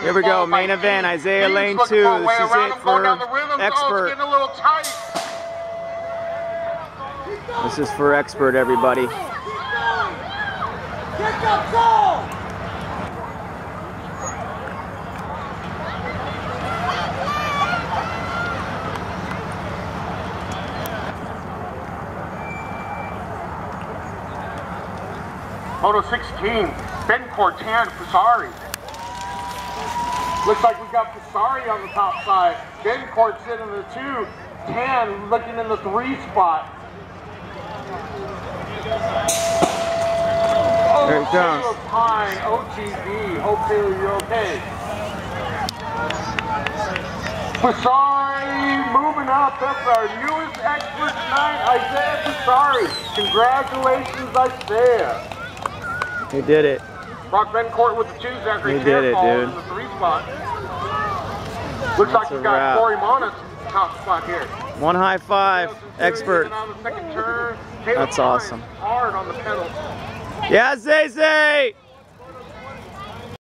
Here we go, main event. Isaiah Lane two. for This is it for down the rhythm. Oh, it's Expert. getting a little tight. This is for expert, everybody. Photo 16, Bencourt 10, Fusari. Looks like we got Fusari on the top side. Bencourt sitting in the 2, 10 looking in the 3 spot. Oh, there it goes. Taylor Pine, OTB. Hope Taylor, you're okay. Fusari moving up. That's our newest expert tonight, Isaiah Fusari. Congratulations, Isaiah. He did it. Brock Bencourt with the two, Zachary He did it, dude. in the three spot. Looks like a got wrap. Corey Monis top spot here. One high five, expert. Even on the second turn. Taylor That's awesome. Hard on the pedal. Yeah, Zay Zay!